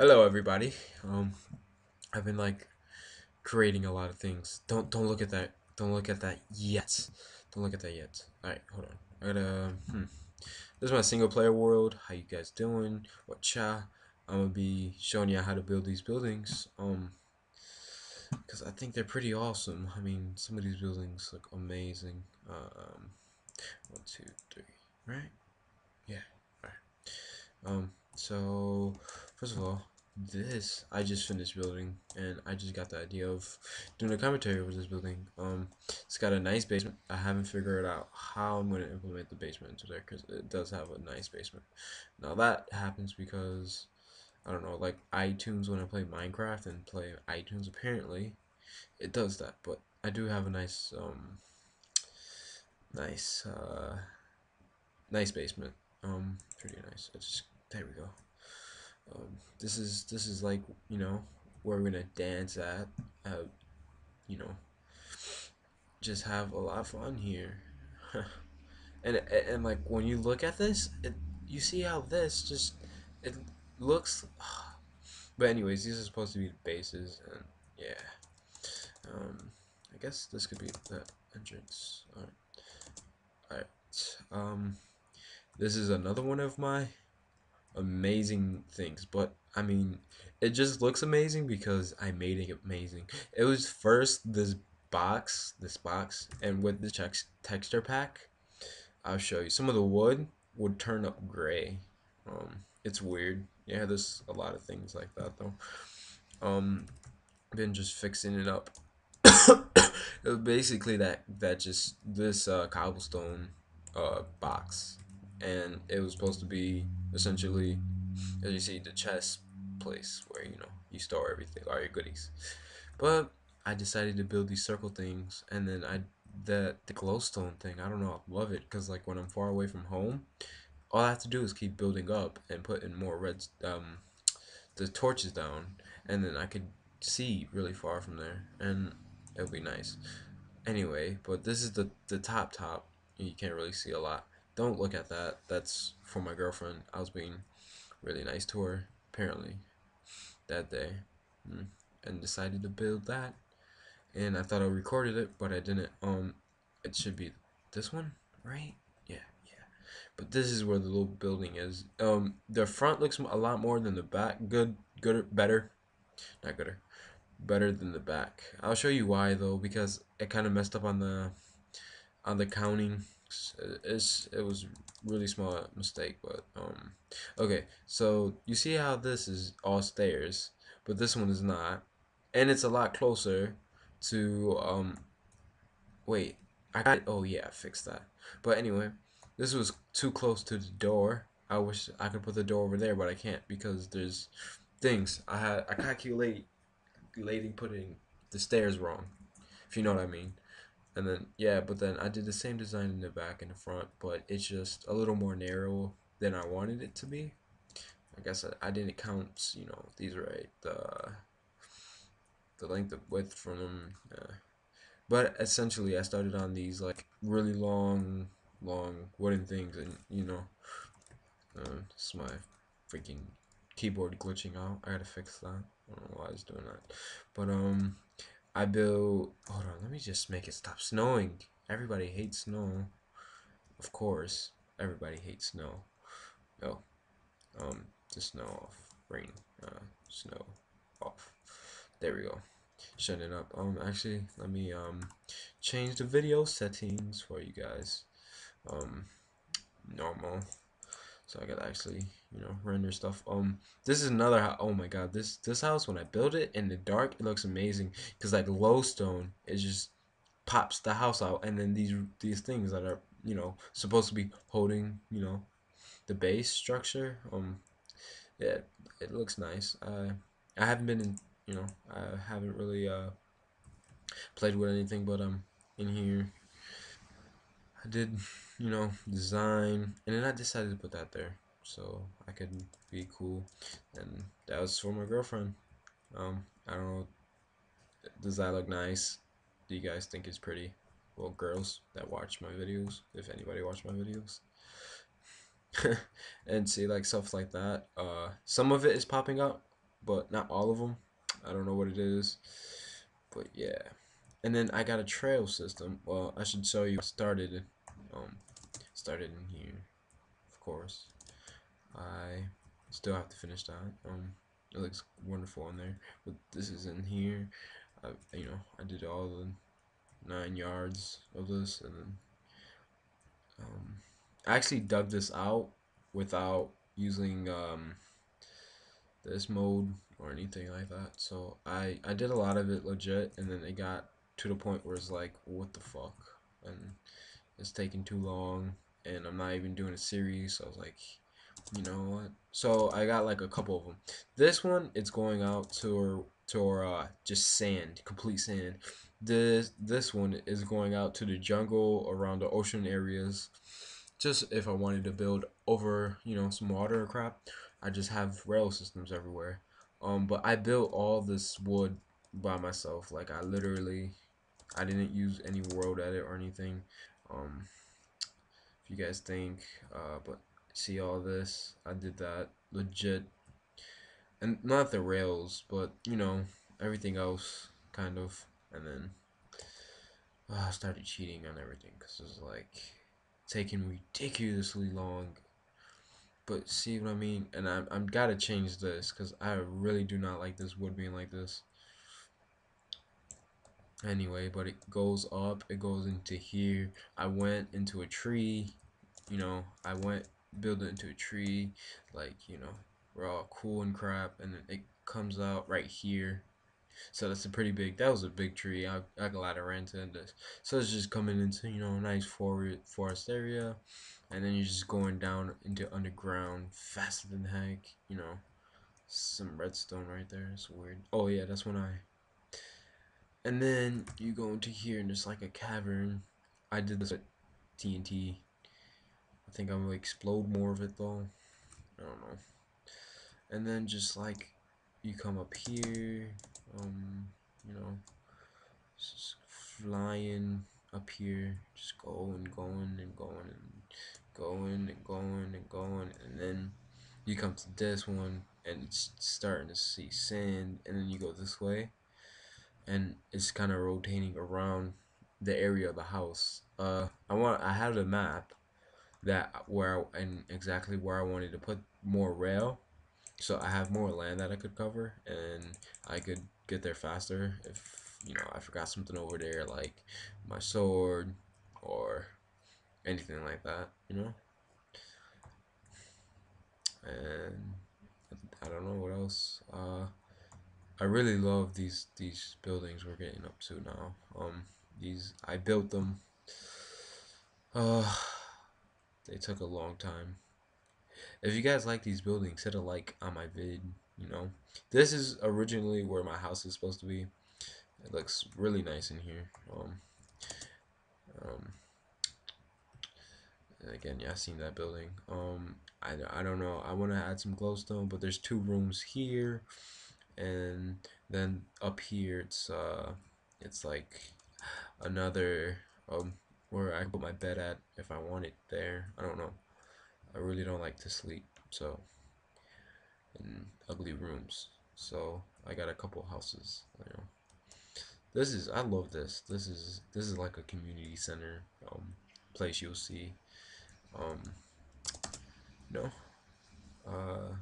Hello, everybody. Um, I've been like creating a lot of things. Don't don't look at that. Don't look at that yet. Don't look at that yet. All right, hold on. I gotta. Hmm. This is my single player world. How you guys doing? What cha? I'm gonna be showing you how to build these buildings. Um, because I think they're pretty awesome. I mean, some of these buildings look amazing. Um, one, two, three. Right? Yeah. All right. Um. So first of all, this I just finished building, and I just got the idea of doing a commentary over this building. Um, it's got a nice basement. I haven't figured out how I'm going to implement the basement into there because it does have a nice basement. Now that happens because I don't know, like iTunes when I play Minecraft and play iTunes. Apparently, it does that, but I do have a nice um, nice uh, nice basement. Um, pretty nice. It's just there we go. Um, this is this is like you know where we're gonna dance at. Uh, you know, just have a lot of fun here. and and like when you look at this, it you see how this just it looks. But anyways, these are supposed to be the bases, and yeah. Um, I guess this could be the entrance. All right. All right. Um, this is another one of my amazing things, but I mean, it just looks amazing because I made it amazing. It was first this box, this box, and with the tex texture pack, I'll show you. Some of the wood would turn up gray. Um, it's weird. Yeah, there's a lot of things like that though. Um, been just fixing it up. it basically that that just this uh, cobblestone uh, box and it was supposed to be essentially, as you see, the chest place where you know you store everything, all your goodies. But I decided to build these circle things, and then I the the glowstone thing. I don't know, I love it because like when I'm far away from home, all I have to do is keep building up and putting more red um the torches down, and then I could see really far from there, and it'll be nice. Anyway, but this is the the top top. You can't really see a lot don't look at that. That's for my girlfriend. I was being really nice to her, apparently, that day. Hmm. And decided to build that. And I thought I recorded it, but I didn't. Um, It should be this one, right? Yeah, yeah. But this is where the little building is. Um, The front looks a lot more than the back. Good, good, better. Not gooder. Better than the back. I'll show you why, though, because it kind of messed up on the on the counting it's it was really small mistake but um okay so you see how this is all stairs but this one is not and it's a lot closer to um wait I got oh yeah I fixed that. But anyway this was too close to the door. I wish I could put the door over there but I can't because there's things. I had I calculate calculating putting the stairs wrong if you know what I mean and then yeah but then I did the same design in the back and the front but it's just a little more narrow than I wanted it to be. I guess I, I didn't count you know these right the the length of width from them yeah. but essentially I started on these like really long long wooden things and you know uh, it's my freaking keyboard glitching out. I gotta fix that. I don't know why it's doing that. But um I built. Hold on, let me just make it stop snowing. Everybody hates snow. Of course, everybody hates snow. Oh, um, the snow off, rain, uh, snow off. There we go. Shutting it up. Um, actually, let me um change the video settings for you guys. Um, normal so I could actually you know render stuff. Um this is another oh my god this this house when I build it in the dark it looks amazing. Because like glowstone it just pops the house out and then these these things that are you know supposed to be holding you know the base structure um yeah it looks nice. Uh, I haven't been in you know I haven't really uh played with anything but um in here I did, you know, design, and then I decided to put that there so I could be cool, and that was for my girlfriend. Um, I don't know, does that look nice? Do you guys think it's pretty? Well, girls that watch my videos, if anybody watch my videos, and see like stuff like that. Uh, some of it is popping up, but not all of them. I don't know what it is, but yeah. And then I got a trail system. Well, I should show you. Started, um, started in here, of course. I still have to finish that. Um, it looks wonderful in there. But this is in here. I, you know, I did all the nine yards of this, and then um, I actually dug this out without using um, this mode or anything like that. So I I did a lot of it legit, and then it got to the point where it's like, what the fuck, and it's taking too long, and I'm not even doing a series. So I was like, you know what? So I got like a couple of them. This one, it's going out to to uh, just sand, complete sand. This this one is going out to the jungle around the ocean areas. Just if I wanted to build over, you know, some water or crap, I just have rail systems everywhere. Um, but I built all this wood by myself. Like I literally, I didn't use any world edit or anything. Um, you guys think, uh, but see all this, I did that legit, and not the rails, but you know everything else, kind of, and then uh, I started cheating on everything because it was like taking ridiculously long but see what I mean? And I, I'm gotta change this because I really do not like this wood being like this. Anyway, but it goes up, it goes into here. I went into a tree, you know, I went build it into a tree, like, you know, we're all cool and crap, and then it comes out right here. So that's a pretty big, that was a big tree. I, I glad I ran into this. So it's just coming into, you know, a nice forest, forest area and then you're just going down into underground faster than heck. You know, some redstone right there. It's weird. Oh yeah, that's when I. And then you go into here and it's like a cavern. I did this with TNT. I think I'm gonna explode more of it though. I don't know. And then just like you come up here, um, you know, flying up here, just going, going and going and going and going and going and then you come to this one and it's starting to see sand and then you go this way and it's kind of rotating around the area of the house uh i want i have a map that where and exactly where i wanted to put more rail so i have more land that i could cover and i could get there faster if you know i forgot something over there like my sword or anything like that, you know. And I don't know what else. Uh, I really love these these buildings we're getting up to now. Um, these I built them. Uh, they took a long time. If you guys like these buildings, hit a like on my vid. You know, this is originally where my house is supposed to be. It looks really nice in here. Um, um, again, yeah, I seen that building. Um, I, I don't know. I want to add some glowstone, but there's two rooms here, and then up here it's uh, it's like another um where I put my bed at if I want it there. I don't know. I really don't like to sleep, so in ugly rooms. So I got a couple houses. You know, this is I love this. This is this is like a community center um place you'll see um, no. Uh,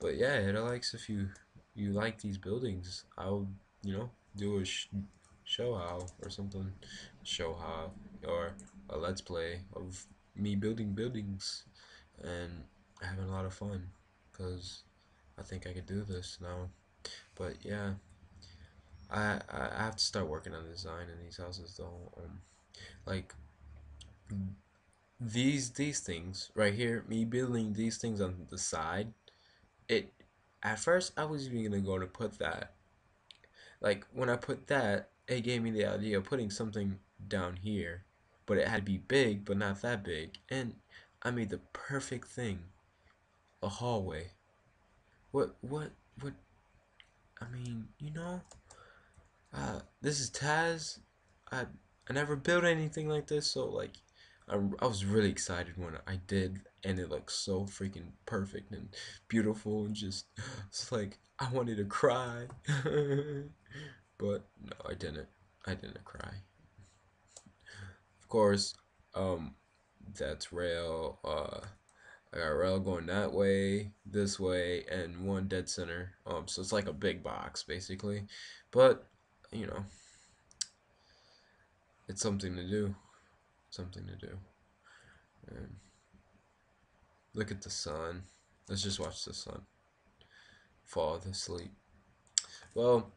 but yeah, it likes if you you like these buildings, I'll you know do a sh show how or something, show how or a let's play of me building buildings and having a lot of fun because I think I could do this now. But yeah, I I have to start working on the design in these houses though. Um, like these these things right here me building these things on the side it at first i was even gonna go to put that like when i put that it gave me the idea of putting something down here but it had to be big but not that big and i made the perfect thing a hallway what what what i mean you know uh this is taz i i never built anything like this so like I, I was really excited when I did, and it looked so freaking perfect and beautiful, and just it's like I wanted to cry, but no, I didn't. I didn't cry. Of course, um, that's rail. Uh, I got rail going that way, this way, and one dead center. Um, so it's like a big box basically, but you know, it's something to do. Something to do. And look at the sun. Let's just watch the sun fall asleep. Well,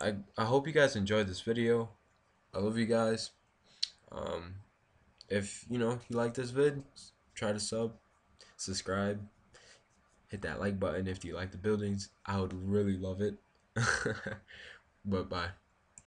I I hope you guys enjoyed this video. I love you guys. Um, if you know you like this vid, try to sub, subscribe, hit that like button if you like the buildings. I would really love it. but bye.